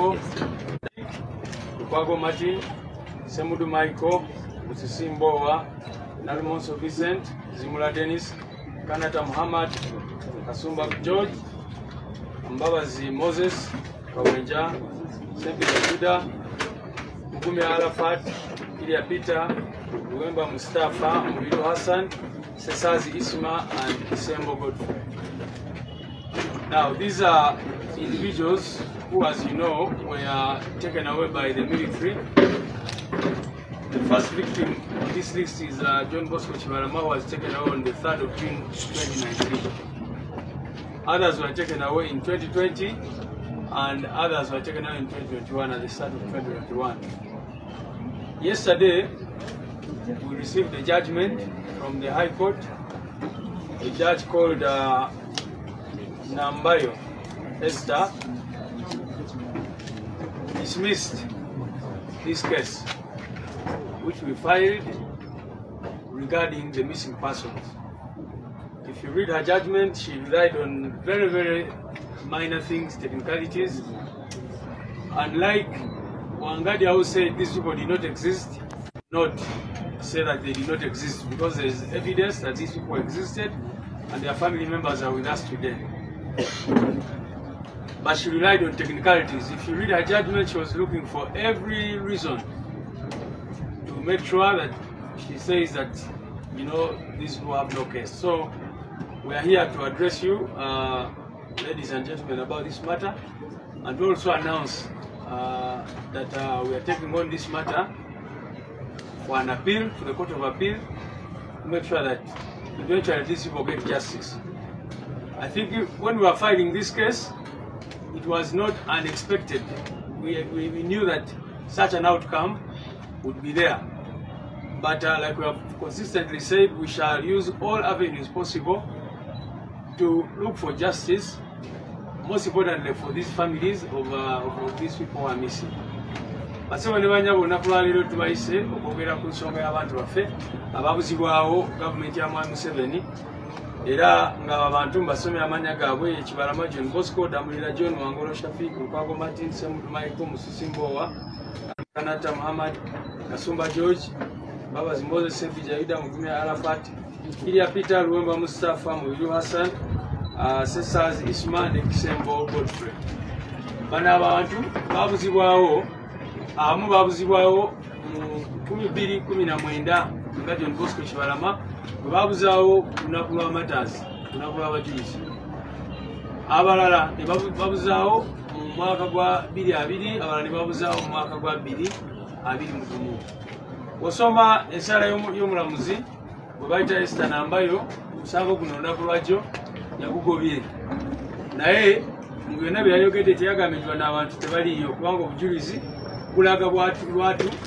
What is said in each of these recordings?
michael. Lukwago martin semudu michael musisimbowa nalmonso vincent zimula denis kanata muhammad kasumba george mbabazi moses kawenja sempita juda mugumi arafat ilya peter luwemba mustafa mubiru hassan sesazi isma and kisembo godfrey. Now these are individuals who as you know were taken away by the military the first victim on this list is uh, John Bosco Chibarama, who was taken away on the 3rd of June 2019. Others were taken away in 2020, and others were taken away in 2021 at the start of 2021. Yesterday, we received a judgment from the High Court. A judge called uh, Nambayo Esther dismissed this case which we filed regarding the missing persons. If you read her judgment, she relied on very, very minor things, technicalities. Unlike Wangadi who said these people did not exist, not say that they did not exist because there is evidence that these people existed and their family members are with us today. But she relied on technicalities. If you read her judgment, she was looking for every reason to make sure that she says that you know these people have no case. So we are here to address you, uh, ladies and gentlemen, about this matter, and also announce uh, that uh, we are taking on this matter for an appeal to the Court of Appeal to make sure that eventually these people get justice. I think if- when we were filing this case, it was not unexpected. We, we, we knew that such an outcome would be there. But uh, like we have consistently said, we shall use all avenues possible to look for justice, most importantly for these families of, uh, of, these people who are missing. basebo ya era nga abantu mbasomye amanya gaabwe ekibalama john bosco damulira john wangolo shafik lukwago martin semudu michael musisimbowa kanata muhammad kasumba george babazi moses sefijaida mugumi arafat kirya peter luwemba mustafa mubiru hassan uh, sesas isma ne kisembo godfrey. Bano abantu babuzibwawo abamu babuzibwawo mu 219 john bosco kibalama bwe babuzaawo ku lunaku lw'amatazi ku lunaku lw'abajulizi abalala ne babu- babuzaawo mu mwaka gwa 22 abalala ne babuzaawo mu mwaka gwa 221 osoma ensala y'omu- y'omulamuzi bwe bayita esita nambayo musango guno olunaku lwakyo yagugobye. Naye mu byonna byeyayogedde teyagambibwa n'abantu tebaliyo kubanga obujulizi bulaga bwatu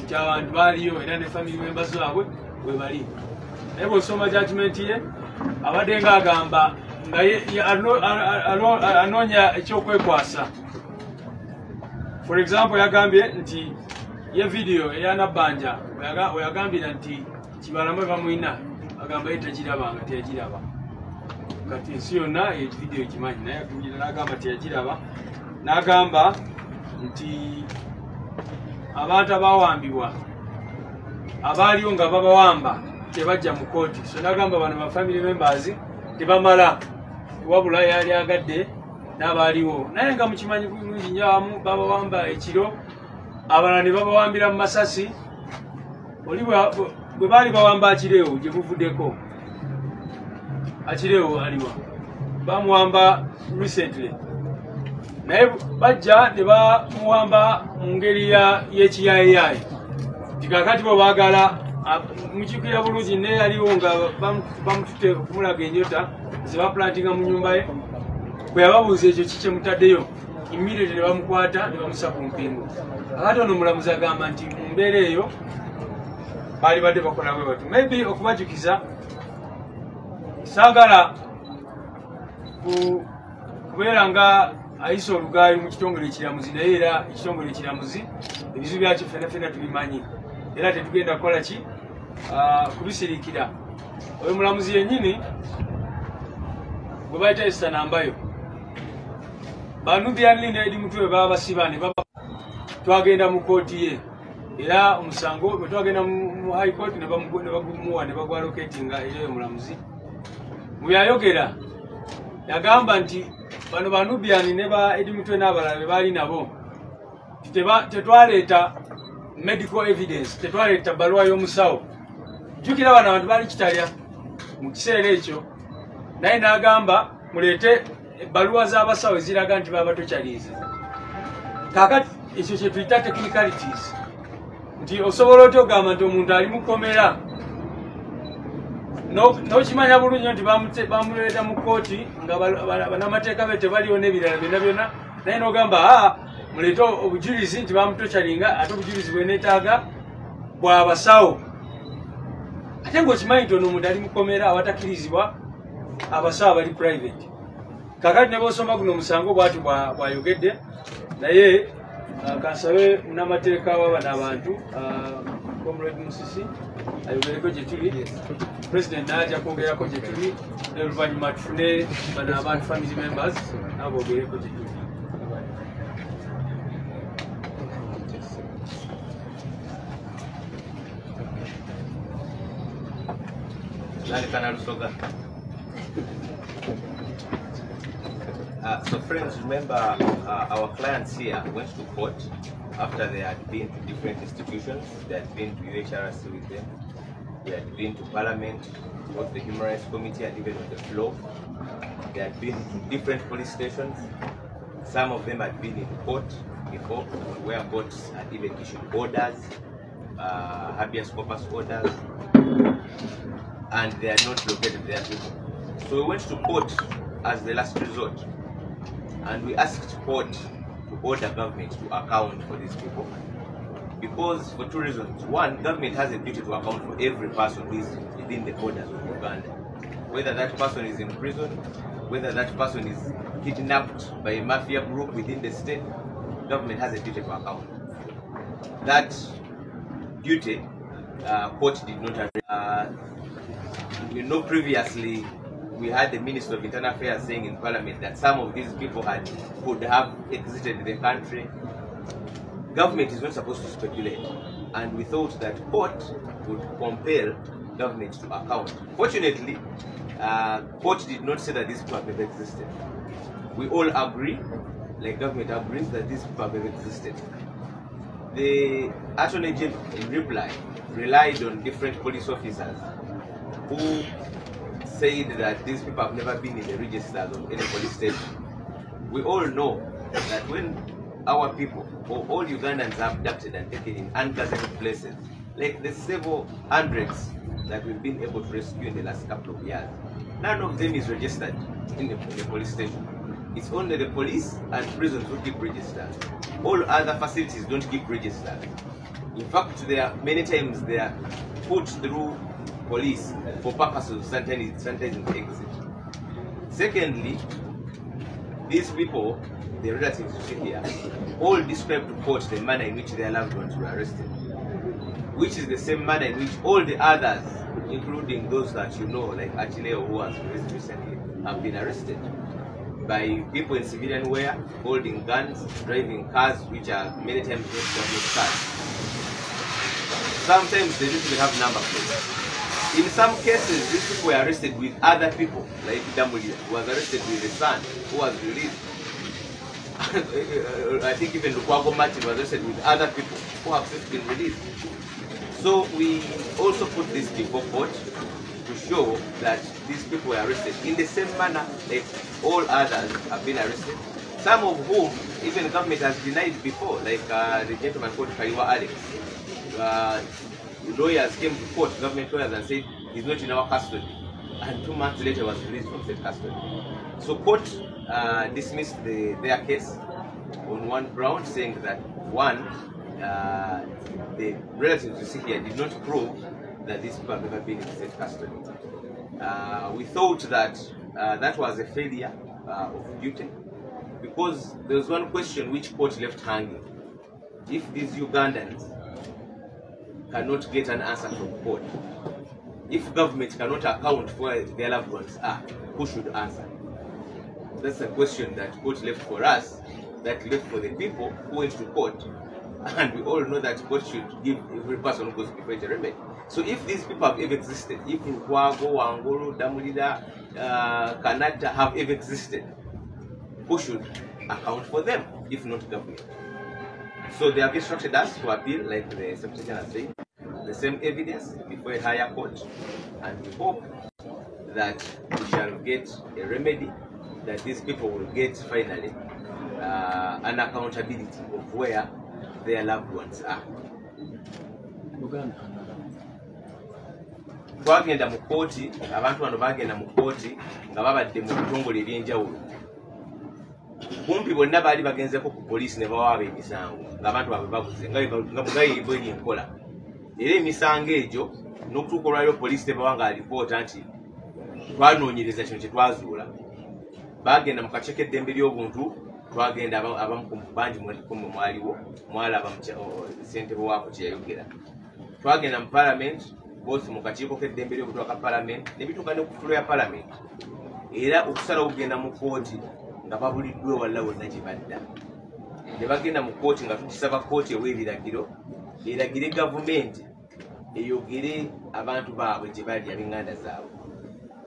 nti abantu baaliyo era ne family members baabwe bwe bali. Naye bw'osoma judgment ye abadde ng'agamba nga anoonya ekyokwekwasa for example yagambye nti ye video eyanabbanja weyagambira nti kibalamwe bamwina agamba ye tagiraba nga teyagiraba. Kati ensi yonna evidiyo ekimanyi naye atumira n'agamba teyagiraba. N'agamba nti abantu abawambibwa abaaliwo nga babawamba tebajja mu kooti so n'agamba bano ba family members tebamala. Wabula yali agadde n'abaaliwo. Naye nga mukimanyi bulungi nnyo abamu babawamba ekiro. Abalala ne babawambira mu masasi. Oli bwe baali bawamba akireewo gye buvuddeko akireewo aliwa bamuwamba recently. Naye bajja ne bamuwamba mu ngeri ya- y'ekiyayiyayi nti kakati bwe baagala mukiikirira bulungi naye yaliwo nga bamu- bamutute okumulaga enjota ze baplantinga mu nyumba ye. Bwe yababuuza ekyo ki kyemutaddeyo immediate ne bamukwata ne bamusa ku mpingo akati ono omulamuzi agamba nti mu mbeera eyo baali badde bakola bwe batu maybe okubajukiza saagala ku- kubeera nga ayisa olugaali mu kitongole ekiramuzi naye era ekitongole ekiramuzi ebizibu byakyo fena fena tubimanyi era tetugenda kukola ki? Ah, kubisirikira oyo mulamuzi yennyini bwe bayita esita nambayo. Banubianli nedi mutwe baba basiba ne baba twagenda mu kooti ye. Era omusango bwe twagenda mu high court ne bagumuwa ne bagwaloketinga eyo omulamuzi bweyayogera yagamba nti bano banubian ne ba edimutwe n'abalala be baali nabo tetwaleeta medical evidence tetwaleeta baluwa y'omusawo. Jjukira bano abantu baali kitalya. Mu kiseera ekyo naye n'agamba muleete ebbaluwa z'abasawo eziraga nti baba tokyaliize. Kakati ekyo kye tuyita technicalities. Nti osobola otya okugamba nti omuntu ali mukomera No- n'okimanya bulungi nti bamuleeta mu kooti nga bannamateeka be tebaliwo n'ebirala byonna byonna. Naye n'ogamba aa muleete obujulizi nti bamutokyalinga ate obujulizi bweneetaaga bwabasawo. Ate ngaokimanyi nti ono omuntu ali mukomera awatakkirizibwa abasawo bali private. Kakati ne bosoma guno omusango bwati bwa- bwayogedde naye ah, kansabe munamateeka wabano abantu comrade musisi ayogereko gye tuli president naja kwogerako gye tuli neoluvanyuma tufune bano abantu family members nabo bogereko Lusoga. Uh, so friends, remember uh, our clients here went to court after they had been to different institutions. They had been to UHRC with them. They had been to Parliament, both the Human Rights Committee and even on the floor. They had been to different police stations. Some of them had been in court before, where courts had even issued orders, uh, habeas corpus orders, and they are not located there. So we went to court as the last resort, and we asked court to order government to account for these people. Because for two reasons. One, government has a duty to account for every person who is within the borders of Uganda. Whether that person is in prison, whether that person is kidnapped by a mafia group within the state, government has a duty to account. That duty, uh, court did not. Uh, you know previously we had the Minister of Internal Affairs saying in Parliament that some of these people had could have exited the country. Government is not supposed to speculate, and we thought that court would compel government to account. Fortunately, uh, court did not say that these people have existed. We all agree, like government agrees, that these people have existed. The Attorney General, in reply, relied on different police officers who said that these people have never been in the registers of any police station. We all know that when our people or all Ugandans are abducted and taken in ungazetted places, like the several hundreds that we've been able to rescue in the last couple of years, none of them is registered in the, in the police station. It's only the police and prisons who keep registers. All other facilities don't keep registers. In fact, they are many times they are put through police for purposes of the exit. Secondly, these people, the relatives you see here, all describe to court the manner in which their loved ones were arrested, which is the same manner in which all the others, including those that you know, like Achileo, who was released recently, have been arrested by people in civilian wear, holding guns, driving cars, which are many times government cars. Sometimes they don't have number plates. In some cases, these people were arrested with other people, like who was arrested with the son, who was released. I think even Lukwago Martin was arrested with other people who have since been released. So we also put this before court to show that these people were arrested in the same manner like all others have been arrested. Some of whom even the government has denied before, like uh, the gentleman called Kariwa Alex. Uh, lawyers came to court, government lawyers, and said he's not in our custody. And two months later was released from state custody. So court uh, dismissed the, their case on one ground, saying that one, uh, the relatives you see here did not prove that these people have never been in state custody. Uh, we thought that uh, that was a failure uh, of duty because there was one question which court left hanging. If these Ugandans cannot get an answer from court, if government cannot account for where their loved ones are, who should answer? That's a question that court left for us, that left for the people who went to court And we all know that God should give every person who goes before a remedy. So if these people have ever existed, if Nkwago, Wangolo, Damulida, uh, Kanata have ever existed, who should account for them, if not government? So they have instructed us to appeal, like the Secretary General said, the same evidence before a higher court, and we hope that we shall get a remedy, that these people will get finally uh, an accountability of where their loved ones are. twagenda mu kooti abantu bano bagenda mu kooti nga babadde mu bitongole ebyenjawulo kumpi bonna baali bagenzeko ku poliisi ne bawaaba emisango ngaabantu baabwe babuze nga bwegayibwa eri enkola. Era emisango egyo n'okutuuka olwaliro poliisi tebawa nga alipoota nti twanoonyereza kino kyetwazuula bagenda mu kace k'eddembe ly'obuntu twagenda aba- abamu bangi mwe mwaliwo mwalaba ssentebe waako kyeyayogera twagenda mu palamenti bosi mu kakiiko k'eddembe ly'obutwa ka palamenti ne bituuka ne ku tulo ya palamenti era okusalawo kugenda mu kooti nga babuliddwa ewalala wonna gye badda. Ne bagenda mu kooti nga tukisaba kooti ew'ebiragiro eragire gavumenti eyogere abantu baabwe gye bali ab'eŋŋanda zaabwe.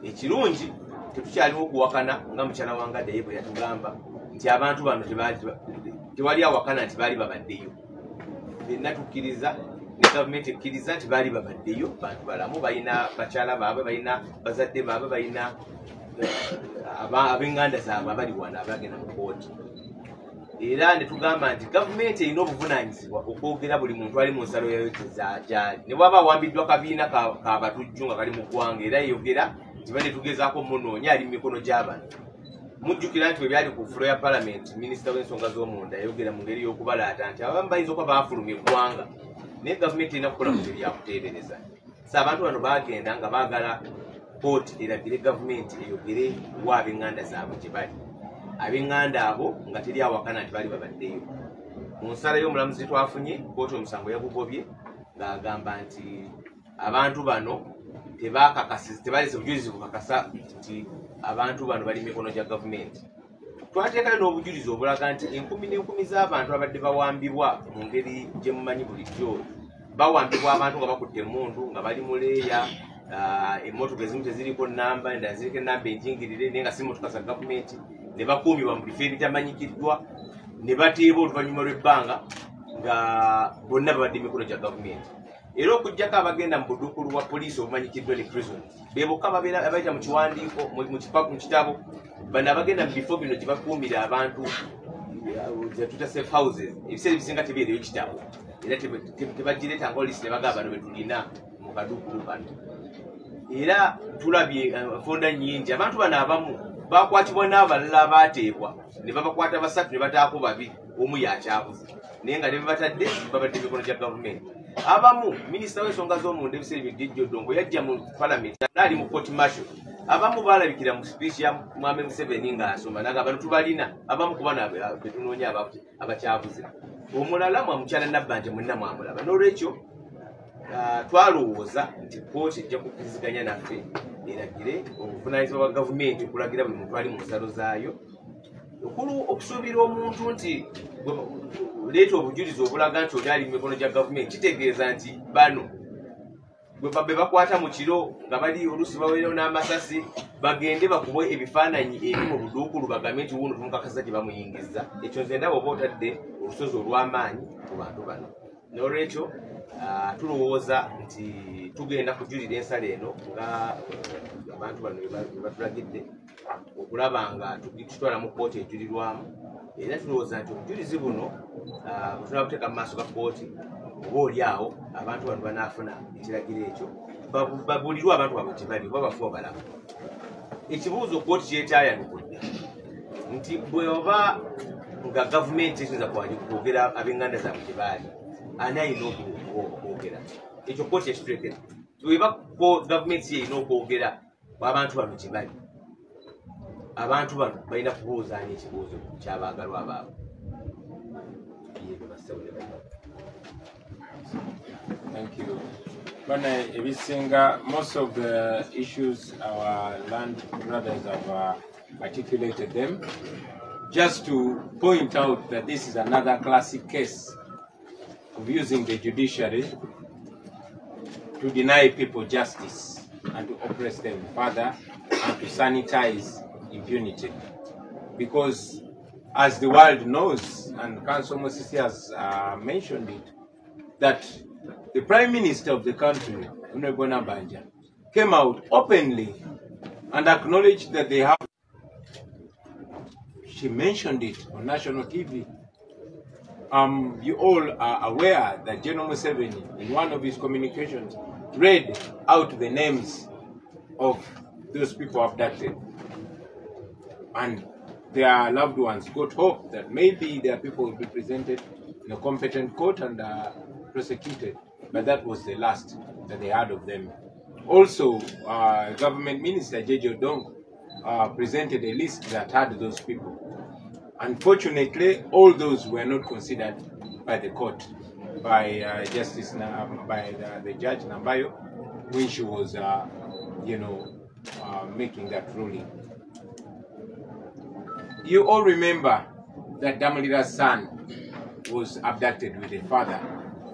Ekirungi tetukyaliwo okuwakana nga mukyala wangaddeyo bwe yatugamba nti abantu bano tewali awakana nti baali babaddeyo. Fenna tukkiriza ne gavumenti ekkiriza nti baali babaddeyo bantu balamu balina bakyala baabwe balina bazadde baabwe balina ab'eŋŋanda zaabwe abali wano abagenda mu kooti era ne tugamba nti gavumenti erina obuvunanyizibwa okwogera buli muntu ali mu nsalo yayo gyali ne bwaba awambiddwa kabiina ka- kabatujju nga kali mu ggwanga era yogera nti bane tugezaako munoonya ali mu mikono gy'abantu. Mujjukira nti bwe byali ku fulo ya palamenti minisita w'ensonga z'omunda yayogera mu ngeri y'okubalaata nti abamu bayinza okuba baafulumya eggwanga naye gavumenti erina kukola mu ngeri yakuteebereza so abantu bano bagenda nga baagala kooti eragire gavumenti eyogere wa ab'eŋŋanda zaabwe gye bali. Ab'eŋŋanda abo nga teri awakana nti bali babaddeyo. Mu nsala y'omulamuzi twafunye kooti omusango yagugobye ng'agamba nti abantu bano tebalese bujulizi bukakasa nti abantu bano bali mikono gya gavumenti twateekayo n'obujulizi obulaga nti enkumi n'enkumi z'abantu abadde bawambibwa mu ngeri gye mumanyi bulijjo. Bawambibwa abantu nga bakutte emundu nga bali muleeya emmotoka ezimu teziriko namba endala ziriko enamba enjingirire naye nga si mmotoka za gavumenti ne bakuumibwa mu bifo ebitamanyikiddwa ne bateeba oluvannyuma lw'ebbanga nga bonna babadde emikono gya gavumenti. Era okugjako abagenda mu buduukulu bwa poliisi obumanyikiddwa ne prison be bokka babeera abayita mu kiwandiiko mu- kitabo bano abagenda mu bifo bino gye bakuumira abantu zetuta safe houses ebiseera ebisinga tebeereyo kitabo. Era tebe- te- tebagireeta nga olisi ne bagamba bano betulina mu kaduukulu kano era tulabye uh, fonda nyingi abantu bano abamu bakwatibwa n'abalala abateebwa ne babakwata basatu ne bataako babiri omu yakyabuze naye nga ne bebatadde babadde mikono gya gavumenti. Abamu minisita w'ensonga z'omunda ebiseera byejjejjo ddongo yajja mu palamenti naali mu court marshal abamu baalabikira mu speech ya mwami museveni ng'asoma naga bano tubalina abamu ku bano betunoonya aba- abakyabuze omulala mwamukyala nabba nti mwenna mwamulaba. N'olwekyo twalowooza nti kooti ejja kukkiriziganya naffe eragire obuvunanyizibwa bwa gavumenti okulagira buli muntu ali mu nsalo zaayo. Okulu okusuubira omuntu nti leeta obujulizi obulaga nti oli ali mu mikono gya gavumenti kitegeeza nti bano be bakwata mu kiro nga bali oluusi baweerawo n'amasasi bagende bakubwe ebifaananyi eri mu buduukulu bagambe nti wuuno tumukakasa gye bamuyingiza. Ekyo nze ndaba oba otadde olusozi olw'amaanyi ku bantu bano. N'olwekyo tulowooza nti tugenda kujulira ensala eno nga abantu bano bwe ba- bwe batulagidde okulaba nga tutwala mu kooti ejulirwamu. Era tulowooza nti obujulizi buno ah, bwe tunaba buteeka mu maaso ga kooti oba oli awo abantu bano banaafuna ekiragiro ekyo. Babu- babulirwe abantu baabwe tebali oba bafu obalamu ekibuuzo kooti kyekyayanukudde nti bwe oba nga gavumenti esoza kwogera ab'eŋŋanda zaabwe gye baali ani ne bano. Thank you. Bana ebisinga, most of the issues our land brothers have uh, articulated them. Just to point out that this is another classic case of using the judiciary to deny people justice and to oppress them further and to sanitize impunity. Because as the world knows, and Council Mosisi has uh, mentioned it, that the Prime Minister of the country, Honorable came out openly and acknowledged that they have. She mentioned it on national TV. Um, you all are aware that General Museveni, in one of his communications, read out the names of those people abducted. And their loved ones got hope that maybe their people will be presented in a competent court and uh, prosecuted. But that was the last that they heard of them. Also, uh, Government Minister Jejo Dong uh, presented a list that had those people. Unfortunately, all those were not considered by the court, by uh, Justice, Na- by the, the Judge Nambayo, when she was, uh, you know, uh, making that ruling. You all remember that Damalila's son was abducted with a father.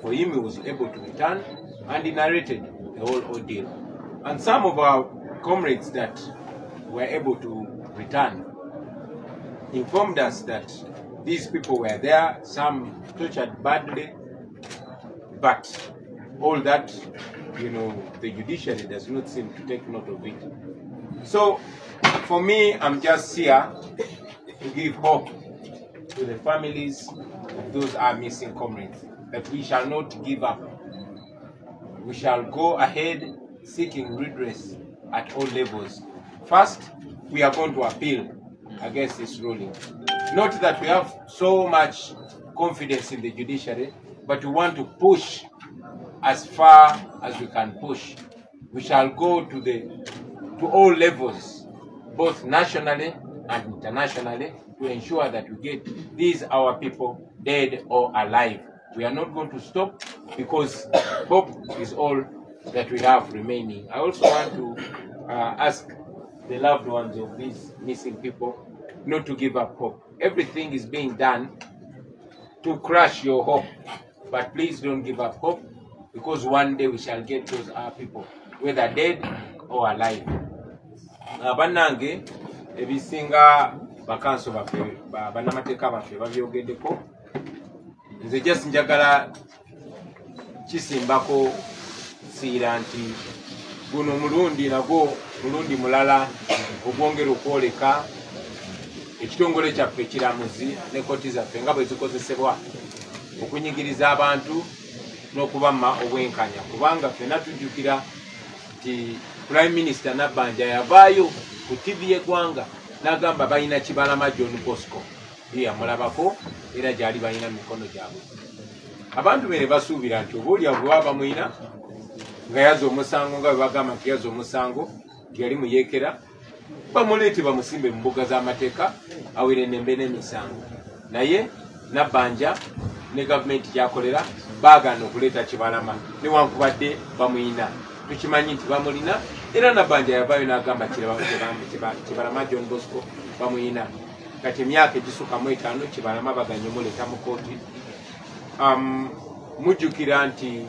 For him, he was able to return and he narrated the whole ordeal. And some of our comrades that were able to return informed us that these people were there, some tortured badly, but all that, you know, the judiciary does not seem to take note of it. So, for me, I'm just here to give hope to the families of those our missing comrades that we shall not give up. We shall go ahead seeking redress at all levels. First, we are going to appeal against this ruling. Not that we have so much confidence in the judiciary, but we want to push as far as we can push. We shall go to the to all levels, both nationally and internationally, to ensure that we get these our people dead or alive. We are not going to stop because hope is all that we have remaining. I also want to uh, ask the loved ones of these missing people not to give up hope. Everything is being done to crush your hope, but please don't give up hope because one day we shall get those our people, whether dead or alive. Uh, bannange ebisinga bakanso baffe ba- bannamateeka baffe babyogeddeko nze just njagala kisimbako siira nti guno mulundi nagwo mulundi mulala ogwongera okwoleka ekitongole kyaffe kiramuzi ne kooti zaffe nga bwe zikozesebwa okunyigiriza abantu n'okubamma obwenkanya. Kubanga ffena tujjukira nti prime minister nabbanja yavaayo ku tivi y'eggwanga n'agamba balina kibalama john bosco. Ye yamulabako era gyali balina mu mikono gyabwe. Abantu be ne basuubira nti obaolyawo bwe baba bamwina nga yaza omusango nga bwe bagamba nti yaza omusango nti yali muyeekera bamuleete bamusimbe mu mbuga z'amateeka awere nembe n'emisango. Naye nabbanja ne gavumenti gyakolera baagaana okuleeta kibalama. Newankubadde bamuyina. Tukimanyi nti bamulina era nabbanja yavaayo n'agamba kibalama john bosco bamuyina. Kati emyaka egisukamu etaano kibalama baganye muleeta mu kooti mujjukira nti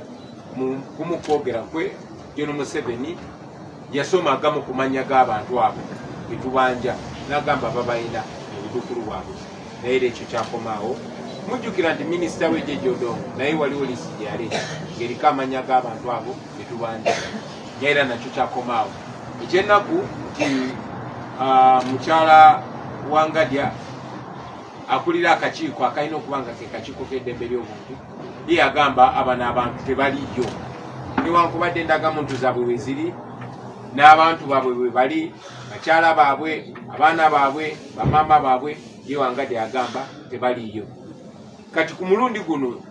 mu kumukwogera kwe john museveni yasoma agamu ku mannya g'abantu abo betubanja n'agamba babalina obudukulu bwabwe. Naye era ekyo kyakomaawo. Mujjukira nti minisita w'ejejodongo naye waliwo lisi gyeyaleeta ng'eriko amanya g'abantu abo betubanja naye era nakyo kyakomaawo. Ekyennaku nti mukyala wangadya akulira akakiiko akalina okuba nga ke kakiiko k'eddembe ly'obuntu ye yagamba abano abantu tebaliyo newankubadde endagamuntu zaabwe we ziri n'abantu baabwe bwe bali bakyala baabwe abaana baabwe bamaama baabwe ye wangadde yagamba tebaliyo kati ku mulundi guno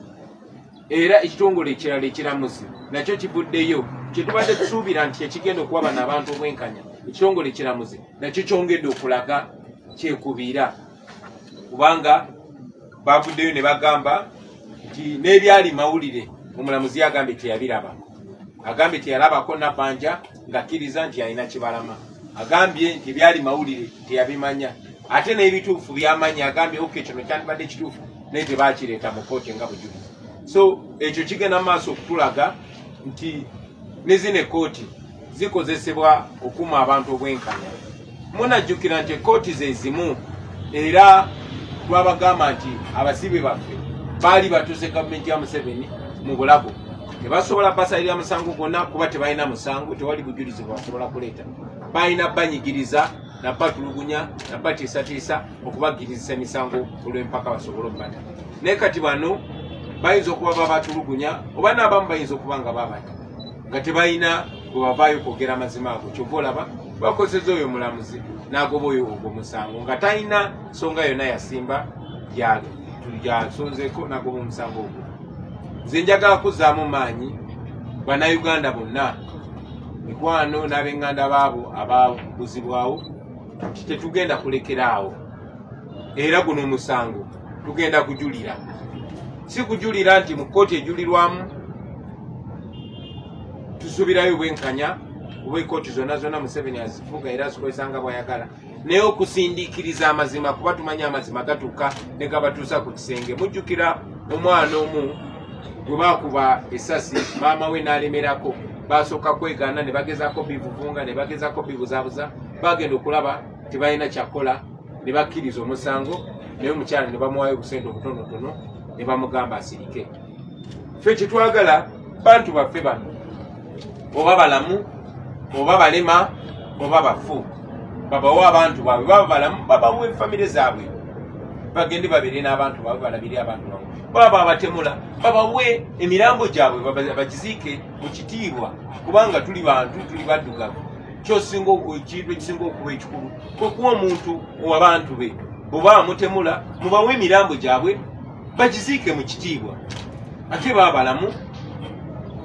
era ekitongole ekirala ekiramuzi nakyo kivuddeyo kyetubadde tusuubira nti ekigenda okuwa bano abantu obwenkanya ekitongole ekiramuzi nakyo kyongedde okulaga kyekubiira. Kubanga bavuddeyo ne bagamba nti n'ebyali mawulire omulamuzi yagambye teyabiraba agambye teyalabako nabbanja ng'akkiriza nti alina kibalama. Agambye nti byali mawulire teyabimanya. Ate n'ebituufu byamanya. Agambye ok kino kyandibadde kituufu naye tebakireeta mu kooti nga bujulizi so ekyo kigenda mu maaso okutulaga nti ne zino ekooti zikozesebwa okuuma abantu obwenkanya. Munajjukira nti ekooti ze zimu era twabagamba nti abasibe baffe baali batuuse gavumenti ya museveni mu bulago tebasobola basalira musango gwonna kuba tebalina musango tewali bujulizi bwasobola kuleeta. Balina banyigiriza nabatulugunya nabatiisatiisa okubagirizisa emisango olw'empaka basobole obubata. Naye kati bano bayinza okuba babatulugunya oba n'abamu bayinza okuba nga babata nga tebalina bwebavaayo kwogera mazima ago kyova olaba bakozesa oyo omulamuzi n'agoba oyo ogwo musango nga talina nsonga yonna yasimba yasonzeeko n'agoba omusango ogwo nze njagala kuzzaamu maanyi bannayuganda bonna. Mikwano n'ab'eŋŋanda baabo ababuzibwawo nti tetugenda kulekera awo. Era guno omusango tugenda kujulira. Si kujulira nti mu kkooti ejulirwamu tusuubirayo bwenkanya oba ekooti zonna zonna museveni azifuga era azikozesanga bwayagala. Naye okusindiikiriza amazima kuba tumanyi amazima gatuuka ne gabatuusa ku kisenge. Mujjukira omwana omu bwe bakuba esasi maama we n'alemerako. Basooka kwegaana ne bagezako bivuvunga ne bagezako bibuzaabuza bagenda okulaba tebalina kyakola ne bakkiriza omusango. Naye omukyala ne bamuwayo obusente obutonotono ne bamugamba asirike. Ffe kyetwagala bantu baffe bano oba balamu oba balema oba bafu babawe abantu baabwe baba balamu babawe efamire zaabwe. Bagende babire n'abantu baabwe balabire abantu baabwe baba babatemula babawe emirambo gyabwe bagiziike mu kitiibwa kubanga tuli bantu tuli baddugavu. Kyosinga ekintu ekisinga okuba ekikulu kwekuwa omuntu wabantu be. Bweba mutemula mubawe emirambo gyabwe bagiziike mu kitiibwa. Ate baba balamu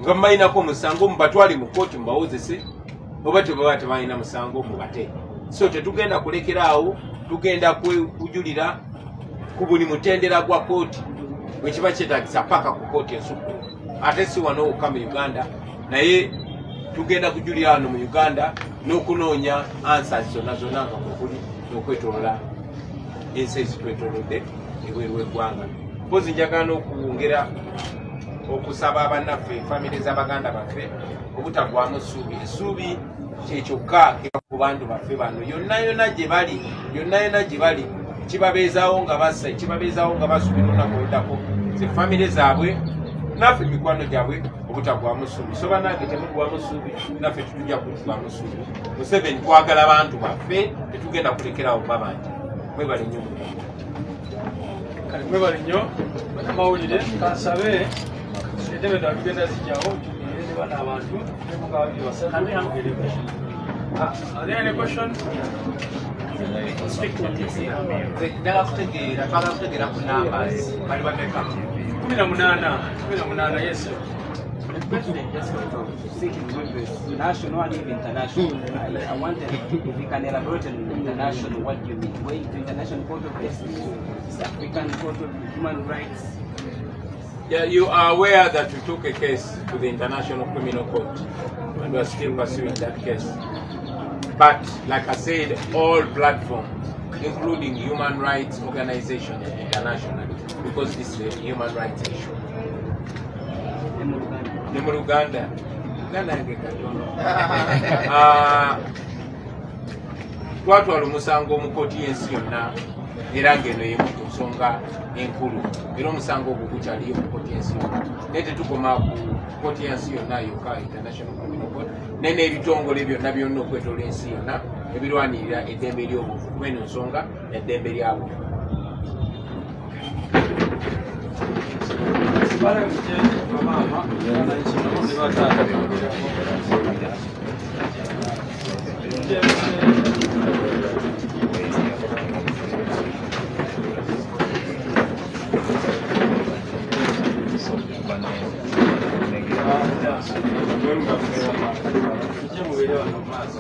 nga mubalinako omusango mubatwale mu kooti mubawozese oba tebaba tebalina musango mubate. So tetugenda kulekeraawo tugenda kujulira ku buli mutendera gwa kooti bwekiba kyetagisa paka ku kooti ensukkulu ate si wano wokka mu uganda. Naye tugenda kujulira wano mu uganda n'okunoonya ansas zonna zonna nga kwekuli n'okwetolola ensi ezitwetolodde ebweru w'eggwanga mpozi njagala n'okwongera okusaba bannaffe famire z'abaganda baffe obutagwamu essuubi. Essuubi kyekyokka ku bantu baffe bano. Yonna yonna gye bali yonna yonna gye bali kibabeezaawo nga bassa kibabeezaawo nga basuubira olunaku oluddako ze famire zaabwe naffe mikwano gyabwe obutagwamu ssuubi so banange temugwamu ssuubi naffe tetujja kugwamu ssuubi museveni twagala bantu baffe tetugenda kulekerawo kuba bangi mwebale nnyo kale mwebale nnyo bannamawulire kansabe entebe za tugenda zijjawo tugende ne bano abantu nemuga babiri basatu tugereko Are there any question? National and international. I, I wanted if you can elaborate on international, what you mean? Going to International Court of Justice, African Court of Human Rights. Yeah, you are aware that we took a case to the International Criminal Court and we are still pursuing that case. But like I said, all platforms, including human rights organizations internationally, because this is a human rights issue. Ne mu Luganda, Uganda katono. Ah, twatwala omusango mu kooti y'ensi yonna era ng'eno y'emu ku nsonga enkulu era omusango ogwo gukyaliyo mu kooti y'ensi yonna naye tetukoma ku kooti y'ensi yonna yokka international naye n'ebitongole byonna byonna okwetola ensi yonna ebirwanirira eddembe ly'obuntu kuba eno nsonga eddembe lyabwe Wale mje maaso.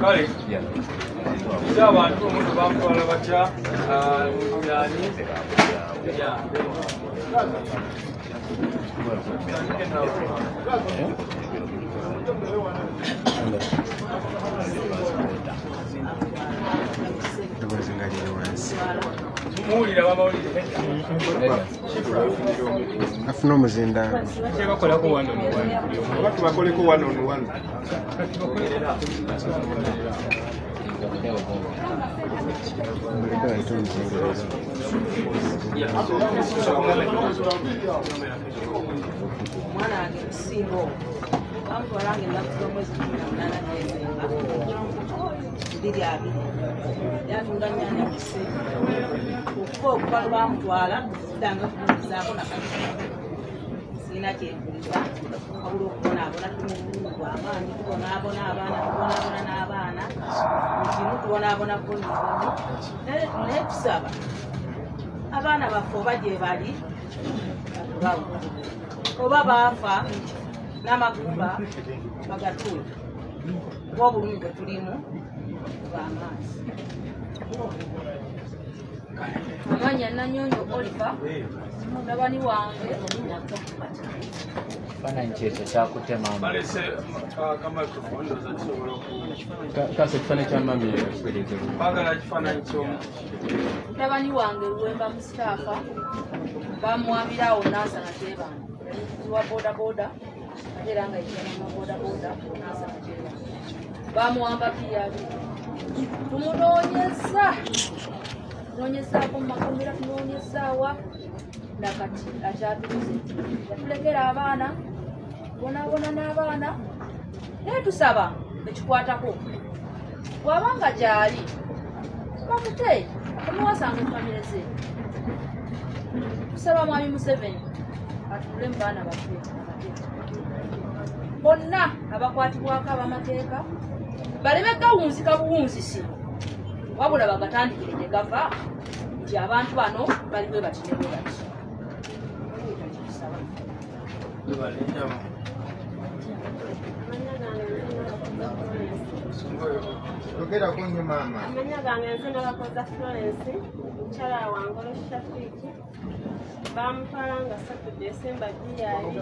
Kale, ate abantu omuntu bamutwala batya ah, yani ya. Ebazingalire wansi muwulira bamawulire afuna omuzindaalo kyebakolako wano muwano oba tubakoleko wano ono wano muleke bayite omuzingaliro omwana wange musinga ogwo bamutwalange ennaku z'omwezi kumi na munaana nezemba biri abiri yatunda nyanya musinga okuba okuva lwe bamutwala danga kumulizaako nakati sirina kyenkuliza wabula okubonaabona tumuwungu amaanyi tubonaabona abaana tubonaabona n'abaana mukimu tubonaabona bonibomu naye tusaba abaana baffe oba gye bali batubawo oba baafa n'amagumba bagatunda kuba obulumi bwe tulimu amanya nanyonyo oliver mutabani wange. Kifaananyi kyekyo kyakutemamu balese kamicrophone ndoza tusobola oku kasa ekifaananyi kya mami mutabani wange luwemba mustaafa bamwamirawo nasana kyebana wa bodaboda ate era nga yekyanama bodaboda nasana kyebana bamuwamba piyabi tumunoonyeza tunoonyezaako mumakomera tunoonyezaawa nakati akyatulize yatulekera abaana bonaabona n'abaana. Naye tusaba ekikwatako bw'abanga gyali bamute temuwasanga efamire ze. Tusaba mwami museveni atule mu baana baffe. Bonna abakwatibwako ab'amateeka baleme gawunzika buwunzisi wabula bagatandikire gye gava nti abantu bano bali bwe bati ne bwe bati. Togerako nnyo maama. Amanya gange nze nabakoza florence mukyala wangolo shafiki bamutwala nga satu desemba giyayi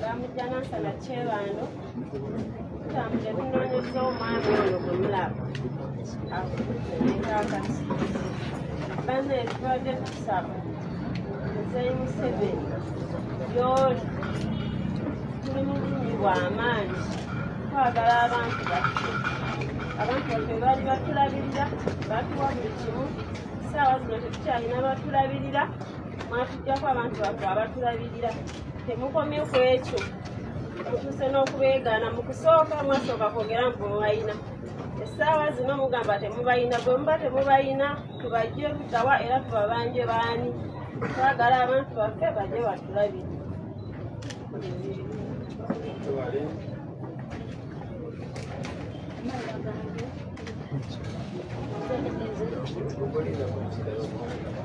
bamujja nansana kyebando tutambule tunoonyeza omwami ono gwe mulaba akakati bane tubadde tusaba muzeyi museveni byoli tuli mu bulumi bw'amaanyi twagala abantu baffe abantu baffe baali batulabirira batuwa buli kimu saawa zino tetukyalina batulabirira mwatujjako abantu baffe abatulabirira temukomye ku ekyo mutuuse n'okubeegaana mu kusooka mwasooka kwogera mu mubayina. Essaawa zino mugamba temubayina bwe muba temubayina tubajje tutawa era tubabanje baani. Twagala abantu baffe bajje batulabire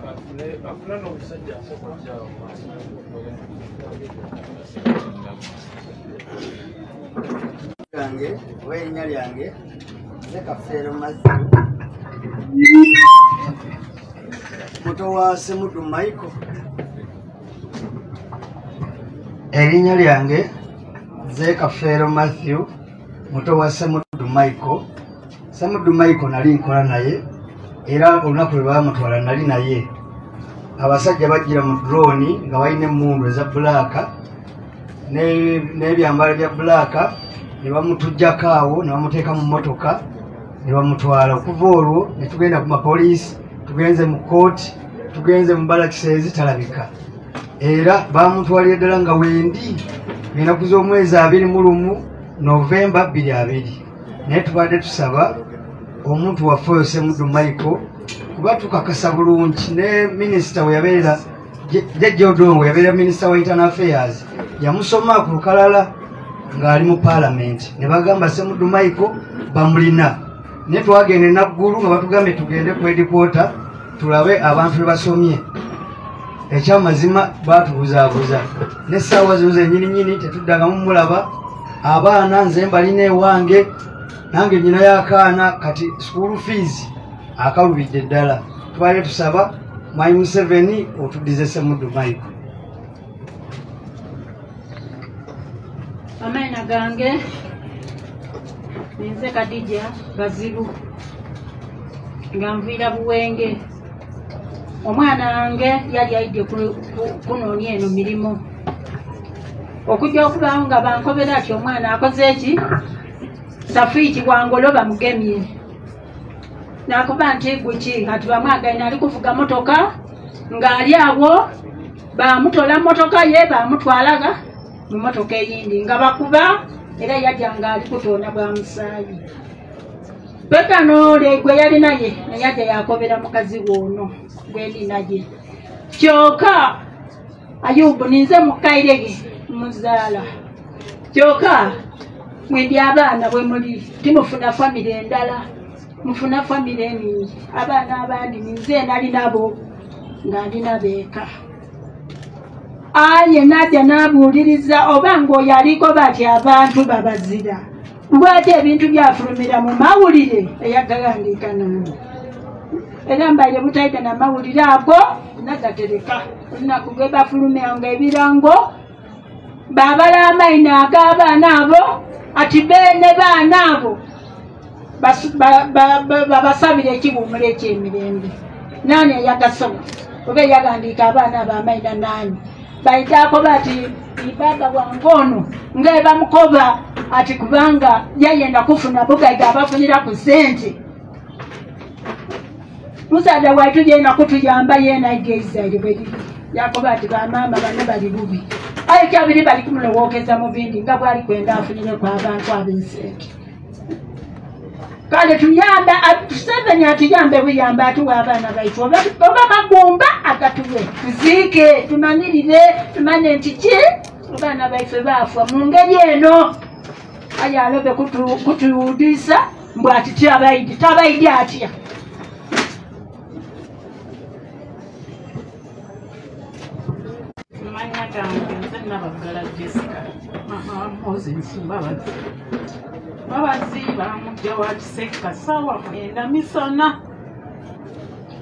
afuna n'omusajja asooka yange oba erinnya lyange nze kafeero mazzi. Muto wa semudu michael. Erinnya lyange nze kafeero matthew muto wa semudu michael. Semudu michael nali nkola naye era olunaku lwe baamutwala nali naye abasajja bajjira mu droni nga balina emundu eza bulaaka ne- n'ebyambalo bya bulaaka ne bamutujjako awo ne bamuteeka mu motoka ne bamutwala. Okuva olwo ne tugenda ku mapoliisi tugenze mu kooti tugenze mu balakisa ezitalabika. Era bamutwalira ddala nga wendi enaku z'omwezi abiri mu lumu novemba bbiri abiri. Naye tubadde tusaba omuntu waffe oyo semudu michael kuba tukakasa bulungi ne minisita we yabeera jjajja odongo yabeera minisita wa internal affairs yamusoma ku lukalala ng'ali mu paalamenti ne bagamba semudu michael bamulina naye twagenda enaggulu nga batugambye tugende ku edikwota tulabe abantu be basomye. Ekyamazima batubuzaabuza n'essaawa zino zenyininyini tetuddangamu mulaba abaana nze mbalina ewange nange nyina y'akaana kati school fees akalubidde ddala twali tusaba mwai museveni otuddize semudu michael amaina gange ninze kadija bazibu nga nviira buwenge. Omwana wange yali ku- kunoonya eno mirimu. Okujja okubawo nga bankobera ati omwana akoze eki safiiti wangolo bamugemye nakuba nti guki ati bamwagaine ali kuvuga motoka ng'ali awo bamutola motoka ye bamutwalaga mu motoka eyindi nga bakuba era yajja ng'ali kutoona bwa musaayi. Pekano gwe yali naye naye ajja yakobera mukazi woono gwendi naye. Kyokka ayubu ninze mukairege muzaala kyokka mwendi abaana bwe muli timufuna famire endala mufuna famire eningi abaana abandi ninze nali nabo nga ndina beeka aye najja nabuuliriza oba ngaoyo aliko bati abantu babazira? Lwaki ebintu byafulumira mu mawulire? Eyagawandiika nano era mbaire butaita namawulire ago nagatereka olunaku gwe bafulumyanga ebirango babala amaina ag'abaana abo ati beene baana abo basu- ba- ba- ba- babasabire ekibuumulo ekyemirembe. Naani eyagasoma? Oba eyagandiika abaana abo amaina naani baitako bati ibaga wange ono ngaebamukoba ati kubanga yayenda kufuna bugaiga abafunira ku sente musaja waitu yena kutuyamba yena igeizaire bweri yakoba ati bamaama bano bali bubi. Aye kyabiri bali kumulowokeza mu bindi nga bwali kwenda afunire ku abantu ab'ensente kale tuyamba tuseveni atuyambe buyamba atuwa abaana baitu oba magumba agatuwe. Tuziike tumanirire tumanye nti ki? Abaana baife baafwa mu ngeri eno. Aye alobe kutu- kutuwudisa mbw ati tabaidi tabaidi atya Manya gange nze nabaggala Jessica mama Moses Mbabazi Mbabazi bamujja wa Kisekka ssaawa mwenda misana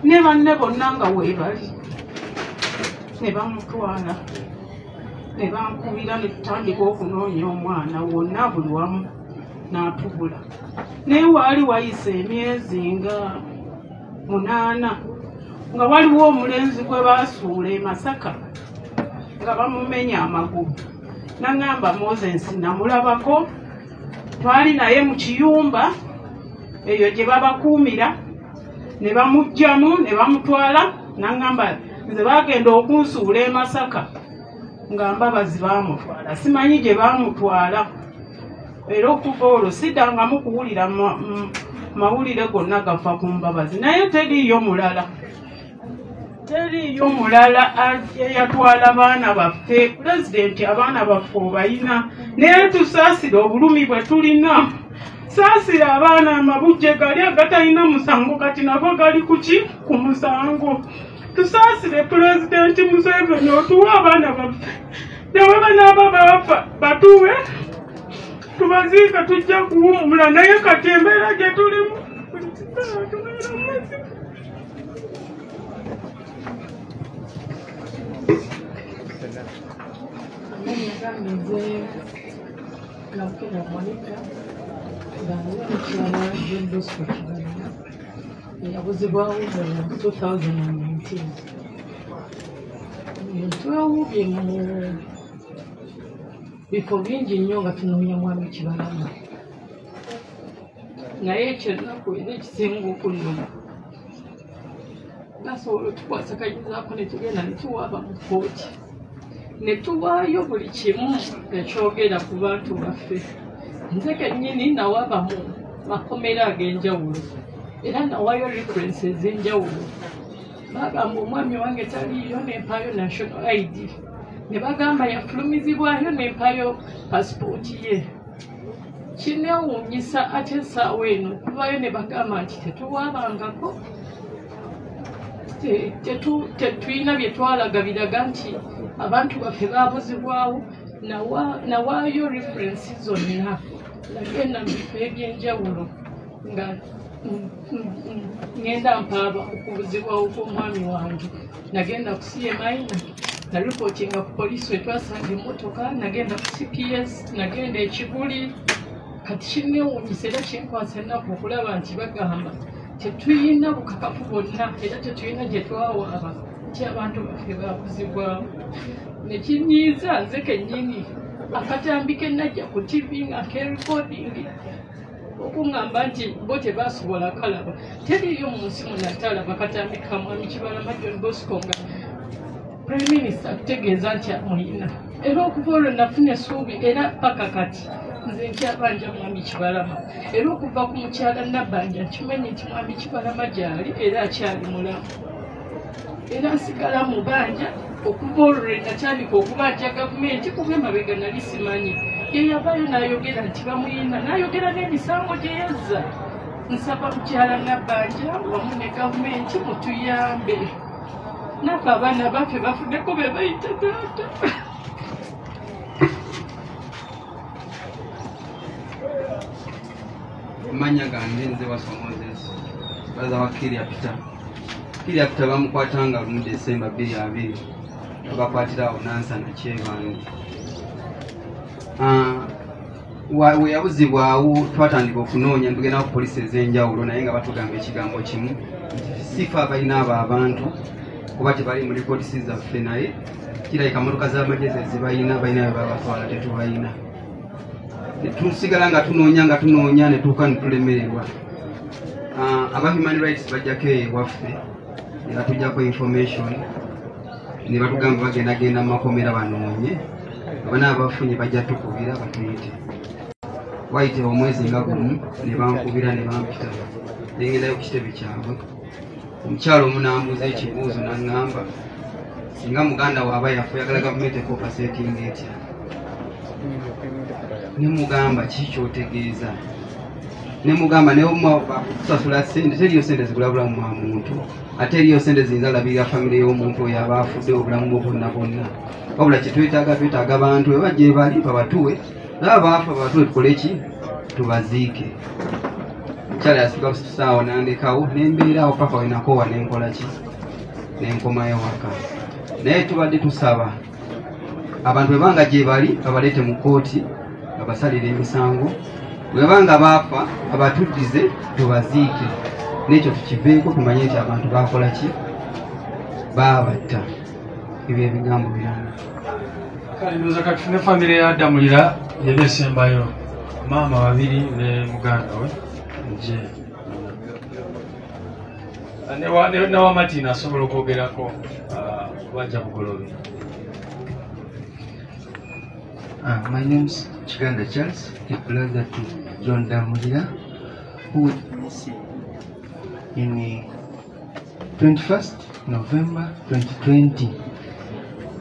ne banne bonna nga weebali ne bamutwala ne bankubira ne tutandika okunoonya omwana wonna buli wamu n'atubula naye waali wayise emyezi nga munaana nga waliwo omulenzi gwe baasuula e Masaka nga bamumenya amagulu. Naŋŋamba moses namulabako twali naye mu kiyumba eyo gye babakuumira ne bamugjamu ne bamutwala naŋŋamba nze bagenda okunsuula e masaka nga mbabazi bamutwala simanyi gye bamutwala era okuva olwo siddangamu kuwulira ma- m- mawulire gonna gafa ku mbabazi. Naye teriiyo mulala teriiyo mulala eyatwala baana baffe. Pulezidenti abaana baffe obayina. Naye tusaasire obulumi bwe tulina. Saasira abaana amabujje gali agatalina musango kati nago gali kuki ku musango. Tusaasire pulezidenti museveni otuwe abaana baffe. Nawe banaaba bafa batuwe tubaziika tujja kuwumula naye kati embeera gye tulimu buli kiseera tubeera mu mazima Nze nakera Monica ng'ali mukyala John Bosco Kibalala eyabuzibwawo mu 2019 twewuubye mu bifo bingi nnyo nga tunoonya mwami Kibalama naye ekyo ennaku era ekisinga okunnuma nasobola otukwasagayizaako ne tugenda ne tuwaaba mu kooti ne tuwaayo buli kimu ekyogera ku bantu baffe. Nze kennyini nawaaba mu makomera ag'enjawulo era nawaayo reference ez'enjawulo. Bagamba omwami wange taliiyo nempayo national id ne bagamba yafulumizibwayo nempayo pasipooti ye. Kinewuunyisa ate esaawa eno kuvayo ne bagamba nti tetuwaabangako te- tetu- tetulina bye twalaga biraga nti abantu baffe babuzibwawo nawa- nawaayo referensi zonna. Nagenda mu bifo ebyenjawulo nga ngenda mpaaba okubuzibwawo kw'omwami wange. Nagenda ku cmina naripootinga ku poliisi wetwasanga emmotoka nagenda ku cps nagenda ekibuli kati kinewuunyisa era kinkwasa ennaku okulaba nti bagamba tetuyina bukakafu bwonna era tetuyina gye twawaaba nti abantu baffe babuzibwamu nekinyiiza nze kennyini akatambi ke najja ku tivi nga kerekodingi okuŋŋamba nti bo tebasobola kalaba. Teriyo mu nsi munatalaba katambi ka mwami kibalama john bosco nga prime minister akutegeeza nti amuyina. Era okuva olwo nafuna essuubi era paka kati nze nkyabanja mwami kibalama era okuva ku mukyala nabbanja nkimanyi nti mwami kibalama gyali era akyali mulamu. Era nsigala mu banja okuva olwo natandika okubanja gavumenti kuba emabega nali simanyi. Yeyavaayo n'ayogera nti bamuyina n'ayogera n'emisango gye yazza. Nsaba mukyala nabbanja wamu ne gavumenti mutuyambe. Naffe abaana baffe bafuddeko be bayita taata amanya gange nze wasomozes baza wa kiryapita kiryapita bamukwatanga lumu desemba bbiri abiri. Bakwatirawo nansa nakyebange we yabuzibwawo twatandika okunoonya tugenda ku polisi ez'enjawulo naye nga batugamba ekigambo kimu nti sifa abalina abo abantu kuba tebali mu rikoodisi zaffe naye kirabika motoka z'amagezi ezibayina balina bwe babatwala tetubayina tusigala nga tunoonya nga tunoonya netuuka netulemererwa aba human rights bajjako ewaffe ne batujjako information ne batugamba bagendagenda mu makomera banoonye abana abafunye bajja tukubira batuyite wayite omwezi nga gumu ne bankubira ne bampita. Nengendayo ku kitebe kyabwe. Omukyalo omunambuuza ekibuuzo naŋŋamba singa muganda waaba yafe oyagala gavumenti ekopasetinga etya nemugamba kiki kyotegeeza? Nemugamba nekusasula sente teriyo sente zigulabulamu mwa muntu ate eriyo sente ziyinza labirira famire y'omuntu oyo aba afudde obulamu bwo bwonna bwonna. Wabula kyetwetaaga twetaaga bantu we bajja ebali babatuwe naba baafa babatuwe tukole ki? Tubaziike. Mukyala yasika kusaawa nandekawo nembeerawo paka wenakowa nenkola ki? Nenkomayo waka. Naye tubadde tusaba abantu webanga gye bali babaleete mu kooti babasalira emisango. Webanga baafa abatuddize tubaziike. Nekyo tukiveeko tumanye nti abantu bakola ki? Babatta ebyo ebigambo biramu kale ndoza katufune famire ya damulira yeba esembayo maama babiri ne muganda we nje. Newamatina asobola okwogerako bajja bugolobe. Uh, my name is Chiganda Charles, a brother to John Damulira, who witnessed in the 21st November 2020.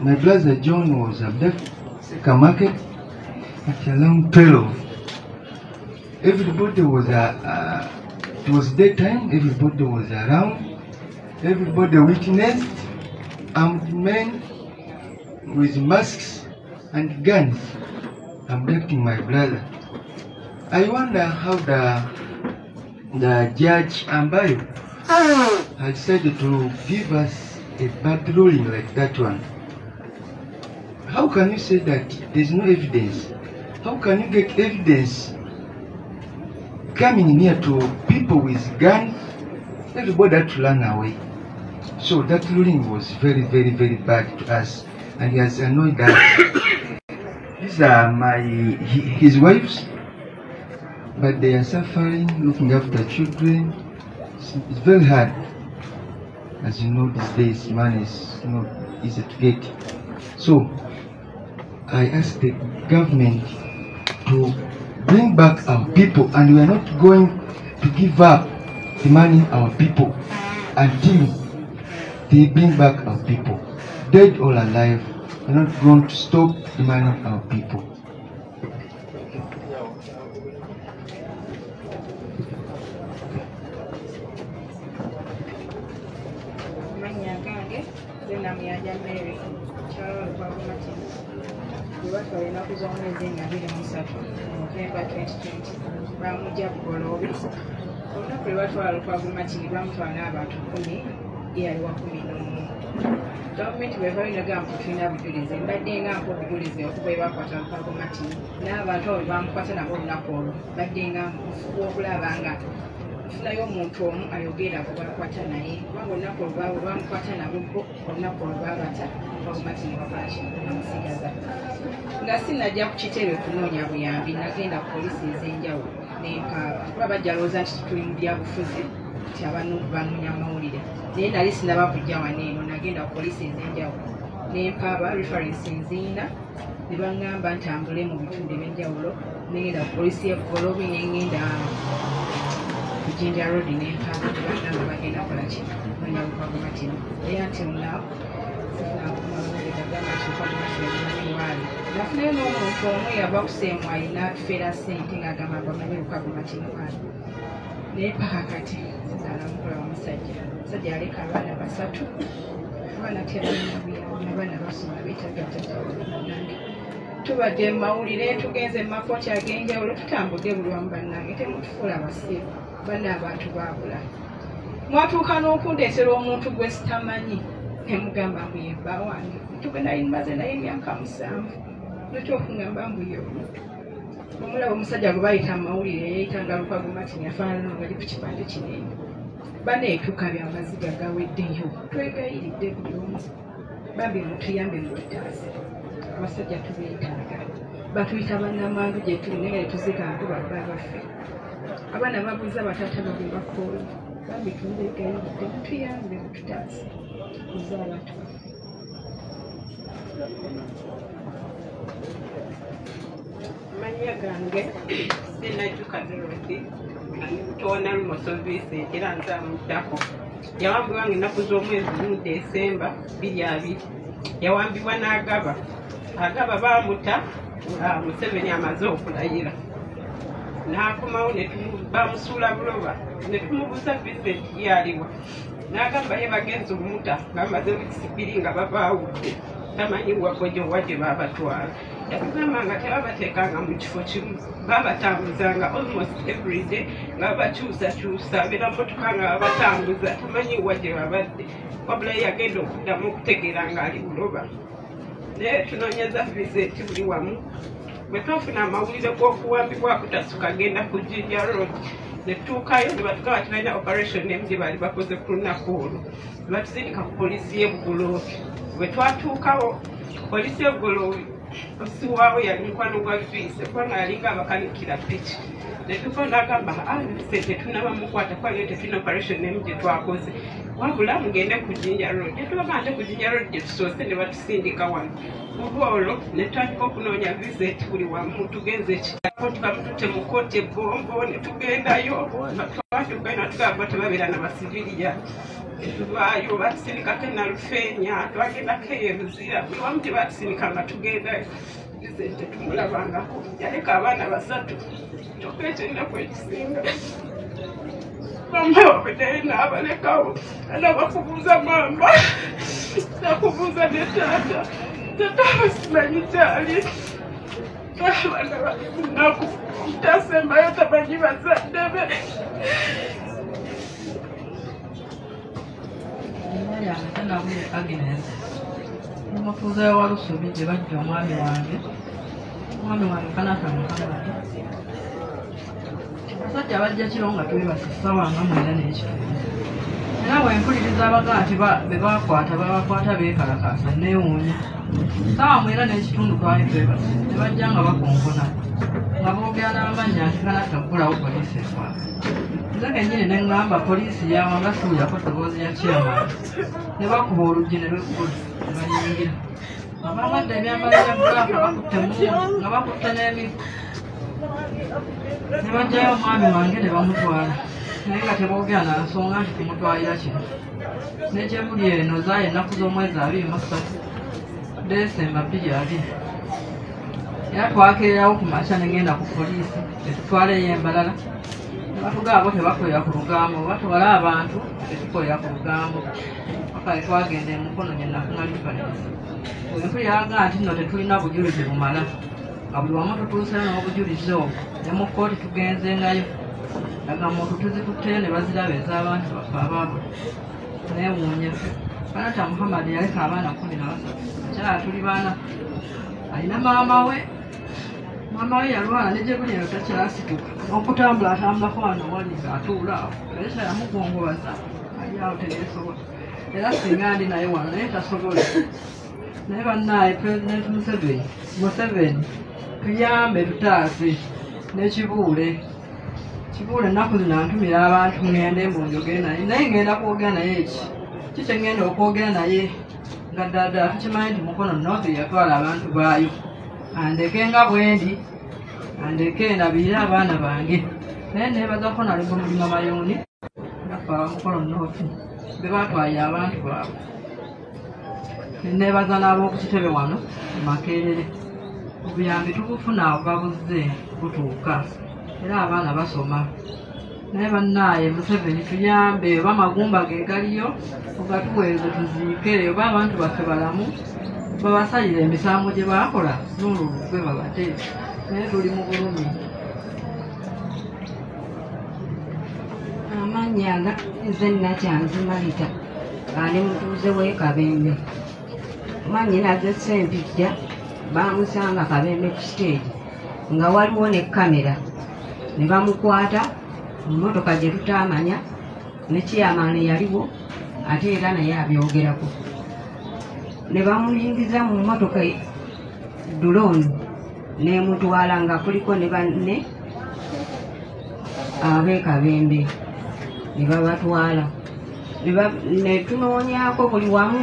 My brother John was abducted Seka Market at around 12. Everybody was, uh, uh, it was daytime, everybody was around, everybody witnessed armed men with masks and guns abducting my brother. I wonder how the the judge Ambayo has decided to give us a bad ruling like that one. How can you say that there's no evidence? How can you get evidence coming near to people with guns? Everybody had to run away. So that ruling was very, very, very bad to us and he has annoyed us. Are my his wives, but they are suffering, looking after children. It's, it's very hard. As you know, these days money is not easy to get. So I ask the government to bring back our people, and we are not going to give up demanding our people until they bring back our people, dead or alive. We're not going to stop demanding our people. ennaku z'omwezi nga abiri musatu novemba 2020 bamujja bugoloobi olunaku lwe batwala lukwagumati bamutwala abantu kumi eyali wa kumi n'omu gavumenti bwevaayo nagamba tulina bujulizi mbadde nga mpa obujulizi okuva ebakwata lukwagumati n'abantu abo bebamukwata nabo olunaku olwo badde nga mufuba okulaba nga nfunayo omuntu omu ayogera ku bakwata naye kubanga olunaku olwabwe bamukwata nabo bo olunaku olwabata bagumati nebakolaki bamusigaza nga sinajja ku kitebe kunoonya buyambi nagenda ku polisi ez'enjawulo nempaaba kuba bajja lowooza nti tuli mu byabufuzi nti abanu banoonya mawulire naye nali sinaba kujja wano eno nagenda ku polisi ez'enjawulo. Nempaaba referensi nziina ne baŋŋamba ntambule mu bitundu ebyenjawulo negenda ku polisi y'egolobi nengenda kujinja road nempaaba nebagamba bagenda kolaki nonya bukaguma kino naye until now nafunayo n'omuntu omu yava kuseemu alina tufeera sente ng'agamba bamanyi bukaguma kino wano naye paka kati sizaalamukola omusajja omusajja yaleka abaana basatu abaana tebalina buyambi abaana basoma beetagatatawolnange tubadde mu mawulire tugenze mu makooti ag'enjawulo tutambudde buli wamu bannange temutufuula basiru banna abantu baabula mwatuuka n'okundeetera omuntu gwe sitamanyi nemugamba mbu yebba wange. Tugenda maze naye emyaka musanvu lwaki okungamba mbu yomu omulaba omusajja gwe bayita mu mawulire yayitanga lukagumati yafaanana ngali ku kipande kinene baneetuuka byamaziga gaweddeyo. Twegayiridde buli omu. Bambi mutuyambe mubitaasi abasajja tubeetaaga batuyita bannamangu gye tuli naye tuzikantu babba baffe abaana babuuza bataata babwe bakooli bambi tubegayiridde mutuyambe mututaasi kuzaala twaffe amanya gange sinajjuka zerodi tona lumosoviisi era nzamuddako yawambibwa nga ennaku z'omwezi gumu desemba biri abiri. Yawambibwa n'agaba. Agaba bamuta museveni amaze okulayira. N'akomawo bamusuula buloba ne tumubuuza visenti yaliwa. N'agamba ye bagenzi omuta ng'amaze wikisi bbiri nga babaawudde tamanyi wagojo wadde babatwala yatugamba nga tebabateekanga mu kifo kimu babatambuzanga almost every day. Nga babakyusakyusa beera motoka nga babatambuza tamanyi wadde babadde wabula yagenda okuddamu okutegeera ng'ali buloba naye tunoonyeza visenti buli wamu. Bwe twafuna amawulire g'okuwambibwa kutasuka genda ku jinja road. Netutuukayo ne batugamba tibalina operation emu gye baali bakoze ku lunaku olwo ne batusindika ku polisi y'ebugoloobi bwe twatuukawo polisi y'ebugoloobi osiwaawo yali mukwano gwa viise kubanga yalinga abakanikira piki netufa nagamba se tetunaba mukwata kwaliyo tetulina operation emu gye twakoze wabula mugende ku jinja road. Netubagamba nte ku jinja road gye tusoose ne batusindika wano kuba olwo netwatika okunoonya visit buli wamu tugenze ekikaotukamutute mu kooti ebombo netugendayo twatugayo natugamba tebabeera na basiviriya tuvaayo batusindikako enalufeenya twagendako eyo ebuzira buli wamu tebatusindika nga tugendayo visit tumulabangako yaleka abaana basatu kyokka ekyennaku ekisinga mama wakwedere n'abalekawo ana bakubuuza mama nakubuuza ne taata. Taata basimanyi kyali. Abaana bali munaku tasembayo tamanyi bazadde be yange tenabule agnes omutuuzeyo walusubi gye bajja omwami wange. Omwami wange kanata muhamadi abasajja bajja kiro nga twebasisa wanga mwera n'ekitundu. Era bwempuliriza abagaa nti be bakwata babakwata beekalakasa neewuunya saawa mwera n'ekitundu twali twebasi ne bajja nga bakonkona. Nga boogera n'amannya nti kanata ggulawo poliisi ekwaka nze kennyini ne ŋŋamba poliisi yawanga siwulyako ddoboozi ya chairman ne bakuba oluggi ne lweggulu ne bayingira abambadde ebyambalo bya bbulaka bakutte mu nga bakutte n'emiku ne bajjayo omwami wange ne bamutwala naye nga teboogera na nsonga nti tumutwalira kino nekyemuli eno zaali ennaku z'omwezi abiri mu ssatu desemba bbiri abiri era twakeererawo ku makya negenda ku poliisi tetutwaleyo embalala batugaabo tebakolera ku lugambo batwala abantu tetukolera ku lugambo. Akale twagenda emukono nyenafuna lifarensi bwempuli yaga nti nno tetulina bujulizi bumala nga buli wamu tutuuseyo n'obujulizi obwo ne mu kooti tugenzengayo. Daga muntu tuzitutteyo ne baziraba ez'abantu baffe abaabwe neewuunya kanata muhammadi yaleka abaana kumi na basatu. Akyala tuli baana. Alina maama we mama we yalwala nejebuli eyo takyasituka okutambula atambulako wano wali ng'atuula awo ekyo yamugongobaza ali awo teyesobola era singa ndi naye wano naye tasobola naye bannaaye pulezidenti museveni. Museveni. Tuyambe tutaase nekibuule kibuule ennaku zino antumira abantu ngende mbunjogere naye naye ngenda kwogera naye eki kikyengenda okwogera naye nga ddala tukimanyi nti mukono north yatwala abantu baayo andeke nga bwendi andeke ndabirire abaana bange. Naye nebazako naligo mulima mayoni nafe abamukono north bebatwaye abantu baabwe. Nebaza n'ab'okukitebe wano makerere. Obuyambi tubufuna babuze butuuka era abaana basoma. Naye bannaaye museveni tuyambe oba amagumba ge galiyo ogatuweeze tuziike oba abantu baffe balamu babasalire emisango gye baakola n'olulugwe babate naye tuli mu bulumi amannya aga nze nakyanzi malita ani mutuuze w'e kabembe manyina gesempijja bamusanga kabembe ku siteegi nga waliwo ne kamera ne bamukwata mu motoka gye tutaamanya ne kiyamaani yaliwo ate era naye abyogerako ne bamuyingiza mu motoka dulooni nemutwala nga kuliko ne banne ab'ekabembe ne babatwala. Ne ba- ne tunoonyako buli wamu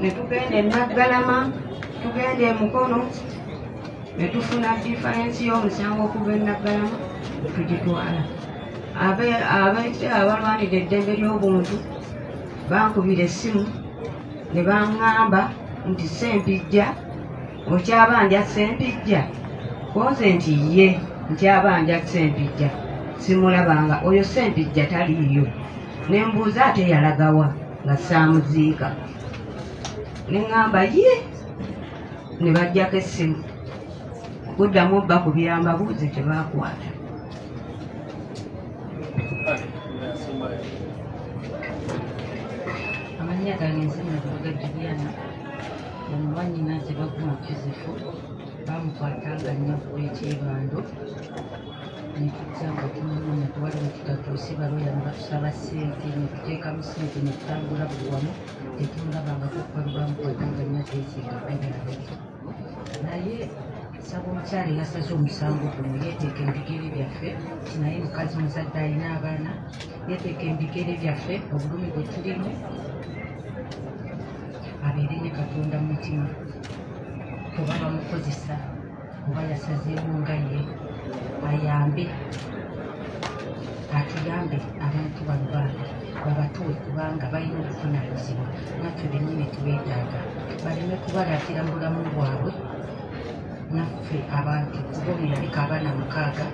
ne tugenda enaggalama tugenda emukono ne tufuna diferensi y'omusango okuva enaggalama tugitwala. Abe- abaite abalwanira eddembe ly'obuntu bankubira essimu ne baŋŋamba nti sempijja okyabanja sempijja konze nti ye nkyabanja sempijja simulabanga oyo sempijja taliiyo. Ne mbuuza ate yalagawa nga saamuziika. Ne ŋŋamba ye! Ne bajjako essimu. Okuddamu obba ku byamba buuze tebakwata amannya gange nzina kuvuga juliana omwanyina tebaguma kizifu bamukwata nga nnaku ekyebando netujja nga tumunonya tuwaliwo tutatuusi baloya ne batusaba ssente netuteekamu ssente netutambula buli wamu. Tetumulabanga kukwali bamukwata nga nnateesinga birabe naye saba omukyala eyasaze omusango guno yeeteeka ebigere byaffe. Naye mukazi muzadde alina abaana yeeteeka ebigere byaffe obulumi bwe tulimu abeere ne katonda mu mutima. Kuba bamukozesa kuba yasazeewo nga ye ayambe atuyambe abantu bano bana babatuwe kubanga balina obuvunaanyizibwa naffe bennyini tubeetaaga. Baleme kubalatira mu bulamu bwabwe. Naffe abantu kuba yaleka abaana mukaaga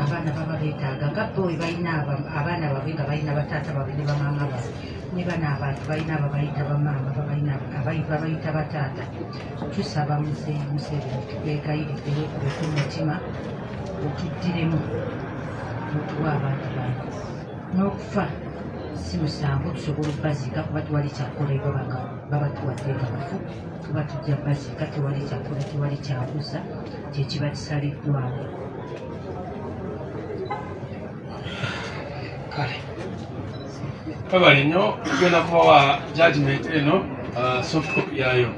abaana baba beetaaga. Nga bo we balina aba- abaana babwe nga balina bataata babwe ne bamaama babwe ne bano abantu balina ababayita bamaama babayita bataata tusaba muzeeyi museveni tukwegayiridde wekubeku mutima otuddiremu otuwa abantu bano n'okufa si musango tusobola obbaziika kuba tewali kyakolebwa baba tuwadde nga bafu tuba tujja baziika tewali kyakola tewali kyabuza kyekiba kisaliddwawo kale babali nnyo tugenda kubawa judgment eno uh, soft copy yayo